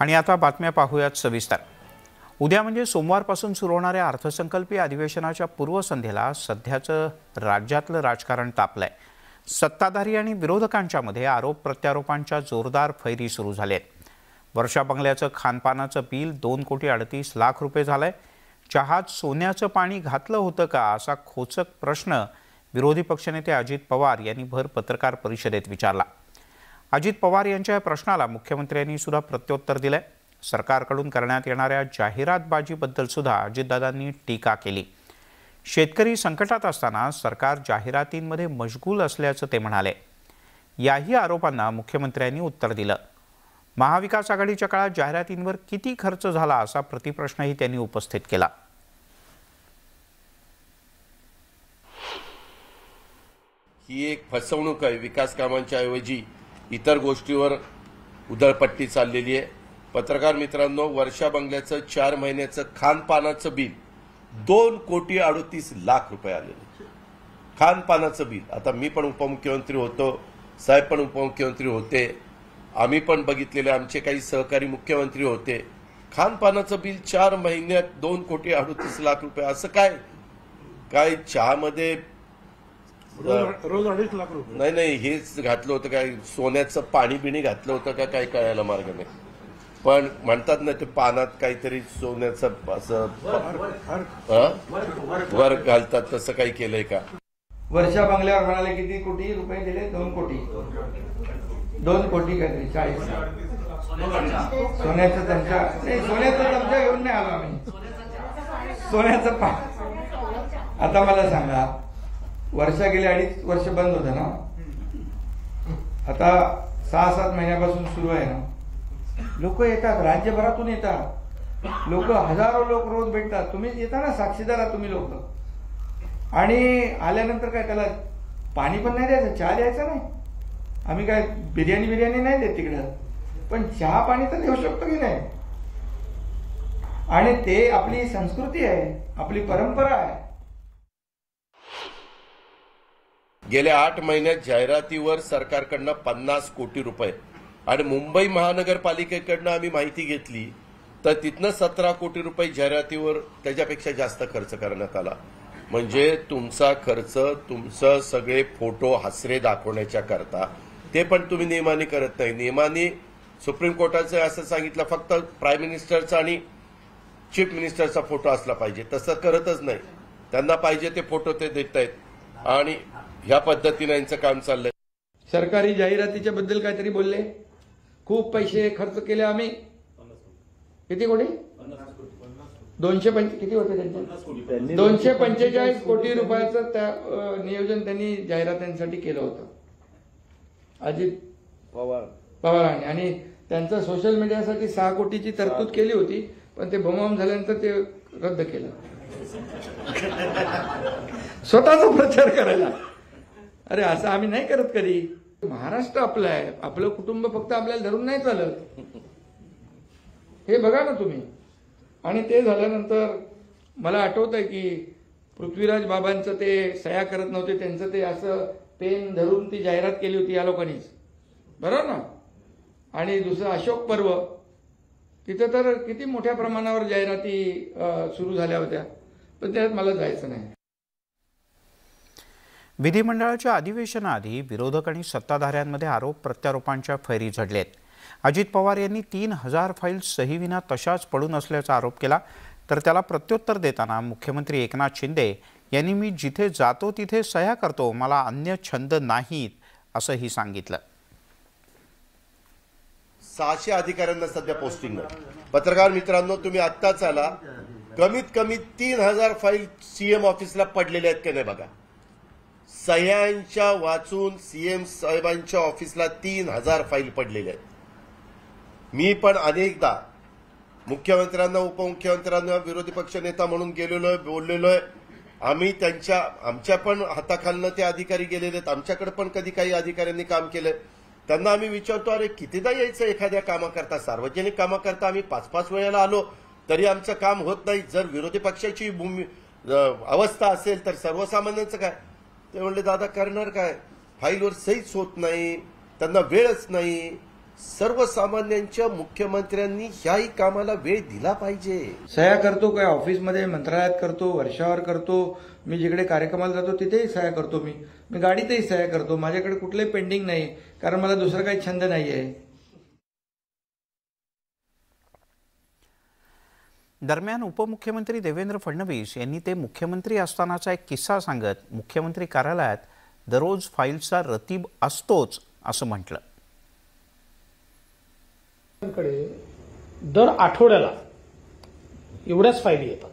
आणि आता बातम्या पाहूयात सविस्तर. उद्या म्हणजे सोमवारपासून सुरू होणाऱ्या अर्थसंकल्पीय अधिवेशनाच्या पूर्वसंध्येला सध्याचं राज्यातलं राजकारण तापलंय. सत्ताधारी आणि विरोधकांच्यामध्ये आरोप प्रत्यारोपांच्या जोरदार फैरी सुरू झाल्या आहेत वर्षा बंगल्याचं खानपानाचं बिल दोन कोटी अडतीस लाख रुपये झालंय. चहात सोन्याचं पाणी घातलं होतं का असा खोचक प्रश्न विरोधी पक्षनेते अजित पवार यांनी भर पत्रकार परिषदेत विचारला. अजित पवार यांच्या या प्रश्नाला मुख्यमंत्र्यांनी सुद्धा प्रत्युत्तर दिलंय. सरकारकडून करण्यात येणाऱ्या जाहिरातबाजीबद्दल सुद्धा अजितदादांनी टीका केली. शेतकरी संकटात असताना सरकार जाहिरातींमध्ये मशगूल असल्याचं ते म्हणाले. याही आरोपांना मुख्यमंत्र्यांनी उत्तर दिलं. महाविकास आघाडीच्या काळात जाहिरातींवर किती खर्च झाला असा प्रतिप्रश्नही त्यांनी उपस्थित केला. ही एक फसवणूक आहे. विकास कामांच्या ऐवजी इतर गोष्टीवर उधळपट्टी चाललेली आहे. पत्रकार मित्रांनो वर्षा बंगल्याचं चार महिन्याचं खानपानाचं बिल दोन कोटी अडतीस लाख रुपये आलेले. खानपानाचं बिल. आता मी पण उपमुख्यमंत्री होतो साहेब पण उपमुख्यमंत्री होते आम्ही पण बघितलेले आमचे काही सहकारी मुख्यमंत्री होते. खानपानाचं बिल चार महिन्यात दोन कोटी अडतीस लाख रुपये. असं काय? काय चहामध्ये रोज अडीच लाख रुपये. नाही नाही हेच घातलं होतं काय सोन्याचं पाणी बिणी घातलं होतं का काय कळायला मार्ग नाही. पण म्हणतात ना ते पानात काहीतरी सोन्याचं असं? वर घालतात तसं काही केलंय का? वर्षा बंगल्यावर म्हणाले किती कोटी रुपये दिले? दोन कोटी. दोन कोटी काहीतरी चाळीस. सोन्याचा चमचा नाही सोन्याचा चमचा घेऊन नाही आलो आम्ही. सोन्याचं पा आता मला सांगा वर्षा गेले अडीच वर्ष बंद होतं ना? आता सहा सात महिन्यापासून सुरू आहे ना? लोक येतात राज्यभरातून येतात. लोक हजारो लोक रोज भेटतात. तुम्ही येता ना साक्षीदार तुम्ही लोक. आणि आल्यानंतर काय त्याला पाणी पण नाही द्यायचं चहा द्यायचा नाही. आम्ही काय बिर्याणी बिर्याणी नाही देत तिकडं. पण चहा पाणी तर देऊ शकतो की नाही? आणि ते आपली संस्कृती आहे आपली परंपरा आहे. गेल्या आठ महिन्यात जाहिरातीवर सरकारकडनं पन्नास कोटी रुपये. आणि मुंबई महानगरपालिकेकडनं आम्ही माहिती घेतली तर तिथनं सतरा कोटी रुपये जाहिरातीवर त्याच्यापेक्षा जास्त खर्च करण्यात आला. म्हणजे तुमचा खर्च तुमचं सगळे फोटो हसरे दाखवण्याच्या करता ते पण तुम्ही नियमाने करत नाही. नियमाने सुप्रीम कोर्टाचं असं सांगितलं फक्त प्राईम मिनिस्टरचा आणि चीफ मिनिस्टरचा फोटो असला पाहिजे. तसं करतच नाही. त्यांना पाहिजे ते फोटो ते देत आहेत आणि ह्या पद्धतीनं यांचं काम चाललंय. सरकारी जाहिरातीच्या बद्दल काहीतरी बोलले? खूप पैसे खर्च केले आम्ही. किती कोटी? दोनशे पंच किती होते त्यांचे? दोनशे पंचेचाळीस कोटी रुपयाचं त्या नियोजन त्यांनी जाहिरातींसाठी केलं होतं. अजित पवार. पवारांनी आणि त्यांचं सोशल मीडियासाठी सहा कोटीची तरतूद केली होती पण ते बोमाम झाल्यानंतर ते रद्द केलं. स्वतःचा प्रचार करायला. अरे असं आम्ही नाही करत कधी. महाराष्ट्र आपलं आहे. आपलं कुटुंब फक्त आपल्याला धरून नाही चालत. हे बघा ना तुम्ही. आणि ते झाल्यानंतर मला आठवत आहे की पृथ्वीराज बाबांचं ते सह्या करत नव्हते त्यांचं ते असं पेन धरून ती जाहिरात केली होती या लोकांनीच. बरोबर ना? आणि दुसरं अशोक पर्व. तिथं तर किती मोठ्या प्रमाणावर जाहिराती सुरू झाल्या होत्या. पण त्यात मला जायचं नाही. विधिमंडळाच्या अधिवेशनाआधी विरोधक आणि सत्ताधाऱ्यांमध्ये आरोप प्रत्यारोपांच्या फैरी झडलेत. अजित पवार यांनी तीन हजार फाईल सहीविना तशाच पडून असल्याचा आरोप केला. तर त्याला प्रत्युत्तर देताना मुख्यमंत्री एकनाथ शिंदे यांनी मी जिथे जातो तिथे सह्या करतो मला अन्य छंद नाहीत असंही सांगितलं. सहाशे अधिकाऱ्यांना सध्या पोस्टिंग पत्रकार मित्रांनो तुम्ही आत्ताच आला. कमीत कमी तीन हजार फाईल सीएम ऑफिसला पडलेल्या आहेत का नाही बघा. सह्यांच्या वाचून सीएम साहेबांच्या ऑफिसला तीन हजार फाईल पडलेल्या आहेत. मी पण अनेकदा मुख्यमंत्र्यांना उपमुख्यमंत्र्यांना विरोधी पक्षनेता म्हणून गेलेलो आहे बोललेलो आहे. आम्ही त्यांच्या आमच्या पण हाताखालनं ते अधिकारी गेलेले आहेत. आमच्याकडे पण कधी काही अधिकाऱ्यांनी काम केलंय. त्यांना आम्ही विचारतो अरे कितीदा यायचं एखाद्या कामाकरता? सार्वजनिक कामाकरता आम्ही पाच पाच वेळेला आलो तरी आमचं काम होत नाही. जर विरोधी पक्षाची भूमी अवस्था असेल तर सर्वसामान्यांचं काय? ते म्हणले दादा करणार काय? फाईलवर सहीच होत नाही त्यांना वेळच नाही. सर्वसामान्यांच्या मुख्यमंत्र्यांनी ह्याही कामाला वेळ दिला पाहिजे. सह्या करतो काय? ऑफिसमध्ये मंत्रालयात करतो वर्षावर करतो. मी जिकडे कार्यक्रमाला जातो तिथेही सह्या करतो मी. मी गाडीतही सह्या करतो. माझ्याकडे कुठलंही पेंडिंग नाही कारण मला दुसरा काही छंद नाही आहे दरम्यान उपमुख्यमंत्री देवेंद्र फडणवीस यांनी ते मुख्यमंत्री असतानाचा एक किस्सा सांगत मुख्यमंत्री कार्यालयात दररोज फाईलचा रतीब असतोच असं म्हटलं. दर आठवड्याला एवढ्याच फायली येतात.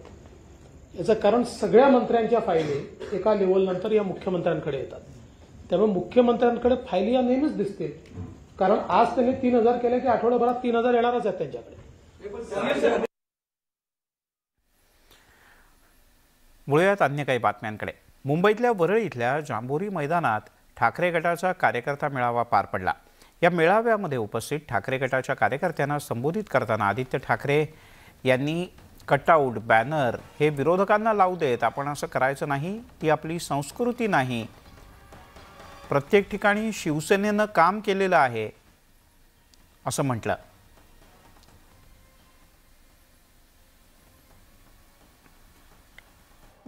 याचं कारण सगळ्या मंत्र्यांच्या फायली एका लेवलनंतर या मुख्यमंत्र्यांकडे येतात. त्यामुळे मुख्यमंत्र्यांकडे फायली या नेहमीच दिसतील. कारण आज त्यांनी तीन हजार केले की आठवड्याभरात तीन हजार येणारच आहेत त्यांच्याकडे. वळूयात अन्य काही बातम्यांकडे. मुंबईतल्या वरळी इथल्या जांभोरी मैदानात ठाकरे गटाचा कार्यकर्ता मेळावा पार पडला. या मेळाव्यामध्ये उपस्थित ठाकरे गटाच्या कार्यकर्त्यांना संबोधित करताना आदित्य ठाकरे यांनी कटआउट बॅनर हे विरोधकांना लावू देत आपण असं करायचं नाही ती आपली संस्कृती नाही. प्रत्येक ठिकाणी शिवसेनेनं काम केलेलं आहे असं म्हटलं.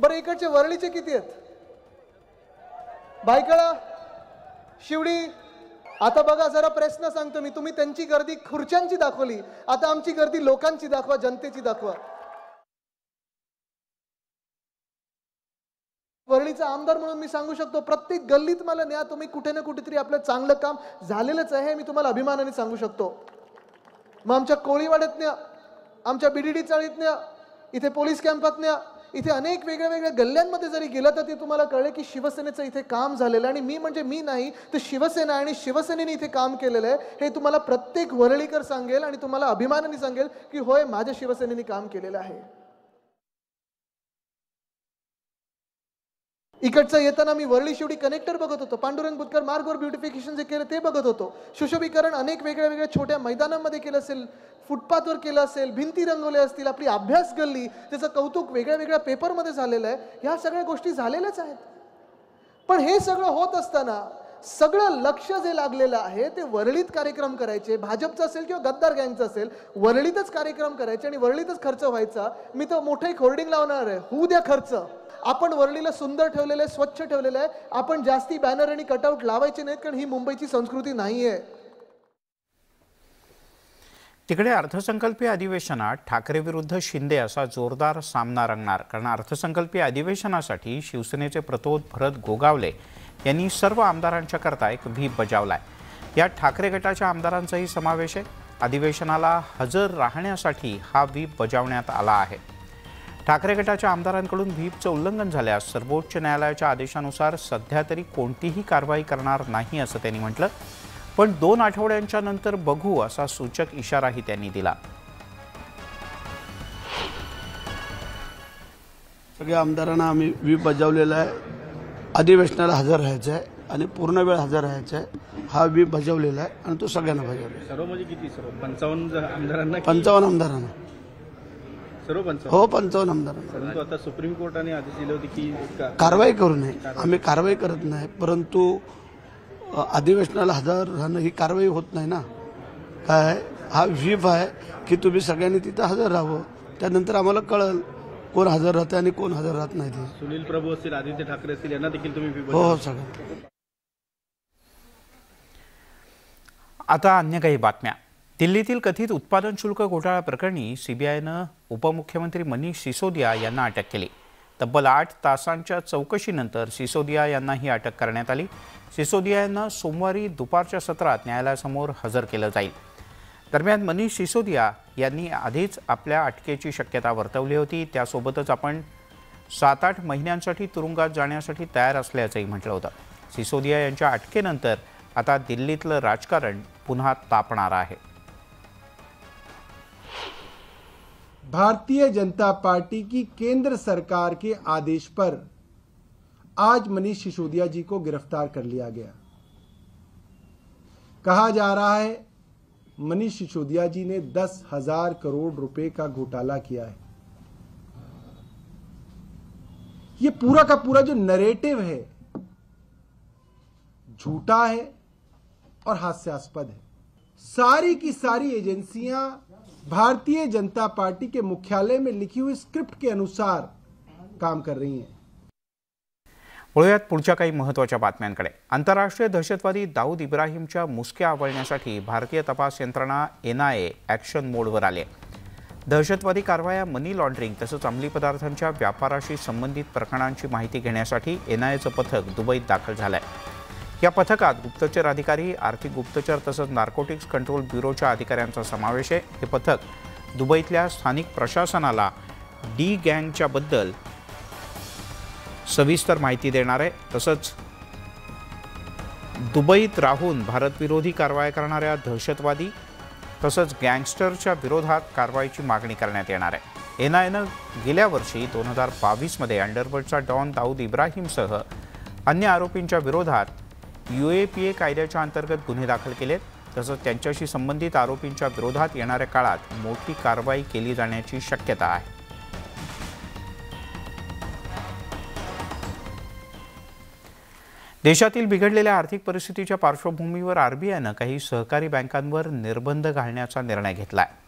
बरं इकडचे वरळीचे किती आहेत? भायखळा शिवडी आता बघा जरा प्रश्न सांगतो मी. तुम्ही त्यांची गर्दी खुर्च्यांची दाखवली. आता आमची गर्दी लोकांची दाखवा जनतेची दाखवा. वरळीचा आमदार म्हणून मी सांगू शकतो प्रत्येक गल्लीत मला न्या तुम्ही कुठे ना कुठेतरी आपलं चांगलं काम झालेलंच आहे हे मी तुम्हाला अभिमानाने सांगू शकतो. मग आमच्या कोळीवाड्यात न्या आमच्या बीडीडी चाळीत न्या इथे पोलीस कॅम्पात न्या इथे अनेक वेगळ्या वेगळ्या गल्ल्यांमध्ये जरी गेलं तर ते तुम्हाला कळेल की शिवसेनेचं इथे काम झालेलं आणि मी म्हणजे मी नाही तर शिवसेना आणि शिवसेनेने इथे काम केलेलं आहे. हे तुम्हाला प्रत्येक वरळीकर सांगेल आणि तुम्हाला अभिमानाने सांगेल की होय माझ्या शिवसेनेने काम केलेलं आहे. इकडचं येताना मी वरळी शिवडी कनेक्टर बघत होतो. पांडुरंग बुतकर मार्गवर ब्युटिफिकेशन जे केलं ते बघत होतो. सुशोभीकरण अनेक वेगळ्या वेगळ्या छोट्या मैदानामध्ये केलं असेल फुटपाथवर केलं असेल भिंती रंगवल्या असतील आपली अभ्यास गल्ली त्याचं कौतुक वेगळ्या वेगळ्या पेपरमध्ये झालेलं आहे. ह्या सगळ्या गोष्टी झालेल्याच आहेत. पण हे सगळं होत असताना सगळं लक्ष जे लागलेलं आहे ते वरळीत कार्यक्रम करायचे. भाजपचं असेल किंवा गद्दार गँगचं असेल वरळीतच कार्यक्रम करायचे आणि वरळीतच खर्च व्हायचा. मी तर मोठं एक होर्डिंग लावणार आहे. होऊ द्या खर्च. आपण वरळीला सुंदर ठेवलेलं आहे स्वच्छ ठेवलेलं आहे. आपण जास्ती बॅनर आणि कटआउट लावायचे नाहीत कारण ही मुंबईची संस्कृती नाही आहे तिकडे अर्थसंकल्पीय अधिवेशनात ठाकरे विरुद्ध शिंदे असा जोरदार सामना रंगणार. कारण अर्थसंकल्पीय अधिवेशनासाठी शिवसेनेचे प्रतोद भरत गोगावले. यांनी सर्व आमदारांच्या करता एक व्हीप बजावलाय. यात ठाकरे गटाच्या आमदारांचाही समावेश आहे. अधिवेशनाला हजर राहण्यासाठी हा व्हीप बजावण्यात आला आहे. ठाकरे गटाच्या आमदारांकडून व्हीपचं उल्लंघन झाल्यास सर्वोच्च न्यायालयाच्या आदेशानुसार सध्या तरी कोणतीही कारवाई करणार नाही असं त्यांनी म्हटलं. पण दोन आठवड्यांच्या नंतर बघू असा सूचक इशाराही त्यांनी दिला. सगळ्या आमदारांना आम्ही व्हीप बजावलेला आहे. अधिवेशनाला हजर राहायचं आहे आणि पूर्ण वेळ हजर राहायचं आहे हा व्हीप बजावलेला आहे आणि तो सगळ्यांना बजावलेला आहे. सर्व म्हणजे किती? सर्व पंचावन्न आमदारांना पंचावन्न आमदारांना. सर्व पंचावन्न? हो पंचावन्न आमदारांना. परंतु आता सुप्रीम कोर्टाने आदेश दिले होते की कारवाई करू नये. आम्ही कारवाई करत नाही परंतु अधिवेशनाला हजर राहणं ही कारवाई होत नाही ना. काय हा व्हीप आहे की तुम्ही सगळ्यांनी तिथं हजर राहावं. त्यानंतर आम्हाला कळल कोण हजर राहते आणि कोण हजर राहत नाही ते. सुनील प्रभू असतील आदित्य ठाकरे असतील यांना देखील तुम्ही हो हो सगळं. आता अन्य काही बातम्या. दिल्लीतील कथित उत्पादन शुल्क घोटाळा प्रकरणी सीबीआयनं उपमुख्यमंत्री मनीष सिसोदिया यांना अटक केली. तब्बल आठ तासांच्या चौकशीनंतर सिसोदिया यांना ही अटक करण्यात आली. सिसोदिया यांना सोमवारी दुपारच्या सत्रात न्यायालयासमोर हजर केलं जाईल. दरम्यान मनीष सिसोदिया यांनी आधीच आपल्या अटकेची शक्यता वर्तवली होती. त्यासोबतच आपण सात आठ महिन्यांसाठी तुरुंगात जाण्यासाठी तयार असल्याचंही म्हटलं होतं. सिसोदिया यांच्या अटकेनंतर आता दिल्लीतलं राजकारण पुन्हा तापणार आहे. भारतीय जनता पार्टी की केंद्र सरकार के आदेश पर आज मनीष सिसोदिया जी को गिरफ्तार कर लिया गया। कहा जा रहा है मनीष सिसोदिया जी ने दस हज़ार करोड़ रुपए का घोटाला किया है। ये पूरा का पूरा जो नरेटिव है, झूठा है और हास्यास्पद है। सारी की सारी एजेंसियाँ भारतीय जनता पार्टी के मुख्यालय में लिखी हुई स्क्रिप्ट के अनुसार काम कर रही हैं। वळूयात पुढच्या काही महत्त्वाच्या बातम्यांकडे. आंतरराष्ट्रीय दहशतवादी दाऊद इब्राहिमच्या मुसक्या आवळण्यासाठी भारतीय तपास यंत्रणा एन आय ए ॲक्शन मोडवर आले दहशतवादी कारवाया मनी लॉन्ड्रिंग तसंच अंमली पदार्थांच्या व्यापाराशी संबंधित प्रकरणांची माहिती घेण्यासाठी एन आय एचं पथक दुबईत दाखल झालं आहे या पथकात गुप्तचर अधिकारी आर्थिक गुप्तचर तसंच नार्कोटिक्स कंट्रोल ब्युरोच्या अधिकाऱ्यांचा समावेश आहे. हे पथक दुबईतल्या स्थानिक प्रशासनाला डी गँगच्याबद्दल सविस्तर माहिती देणार आहे. तसंच दुबईत राहून भारतविरोधी कारवाया करणाऱ्या दहशतवादी तसंच गँगस्टरच्या विरोधात कारवाईची मागणी करण्यात येणार आहे. एन आय एनं गेल्या वर्षी दोन हजार बावीसमध्ये अंडरवर्ल्डचा डॉन दाऊद इब्राहिमसह अन्य आरोपींच्या विरोधात यू ए पी ए कायद्याच्या अंतर्गत गुन्हे दाखल केलेत. तसंच त्यांच्याशी संबंधित आरोपींच्या विरोधात येणाऱ्या काळात मोठी कारवाई केली जाण्याची शक्यता आहे. देशातील बिघडलेल्या आर्थिक परिस्थितीच्या पार्श्वभूमीवर आरबीआयनं काही सहकारी बँकांवर निर्बंध घालण्याचा निर्णय घेतला आहे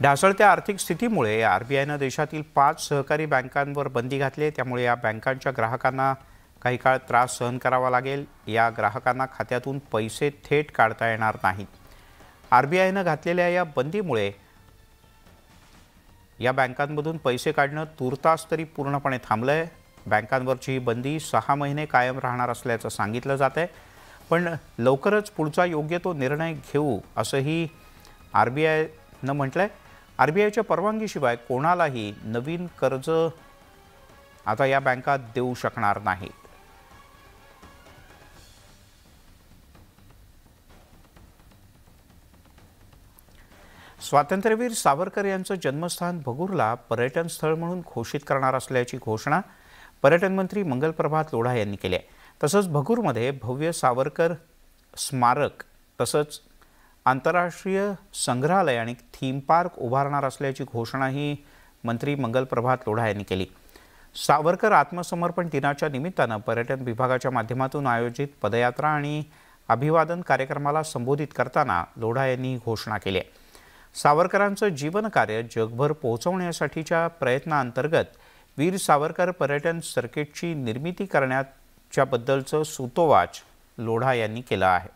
ढासळत्या आर्थिक स्थितीमुळे आरबीआयनं देशातील पाच सहकारी बँकांवर बंदी घातली आहे. त्यामुळे या बँकांच्या ग्राहकांना काही काळ त्रास सहन करावा लागेल. या ग्राहकांना खात्यातून पैसे थेट काढता येणार नाहीत. आर बी आयनं घातलेल्या या बंदीमुळे या बँकांमधून पैसे काढणं तुर्तास तरी पूर्णपणे थांबलं आहे बँकांवरची ही बंदी सहा महिने कायम राहणार असल्याचं सांगितलं जात आहे. पण लवकरच पुढचा योग्य तो निर्णय घेऊ असंही आर बी आयनं म्हटलं आहे आर बी आयच्या परवानगीशिवाय कोणालाही नवीन कर्ज आता या बँका देऊ शकणार नाहीत स्वातंत्र्यवीर सावरकर यांचं जन्मस्थान भगूरला पर्यटन स्थळ म्हणून घोषित करणार असल्याची घोषणा पर्यटन मंत्री मंगलप्रभात लोढा यांनी केली आहे. तसंच भगूरमध्ये भव्य सावरकर स्मारक तसंच आंतरराष्ट्रीय संग्रहालय आणि थीम पार्क उभारणार असल्याची घोषणाही मंत्री मंगलप्रभात लोढा यांनी केली. सावरकर आत्मसमर्पण दिनाच्या निमित्तानं पर्यटन विभागाच्या माध्यमातून आयोजित पदयात्रा आणि अभिवादन कार्यक्रमाला संबोधित करताना लोढा यांनी घोषणा केली आहे. सावरकरांचं जीवनकार्य जगभर पोहोचवण्यासाठीच्या प्रयत्नांतर्गत वीर सावरकर पर्यटन सर्किटची निर्मिती करण्याच्याबद्दलचं सुतोवाच लोढा यांनी केलं आहे.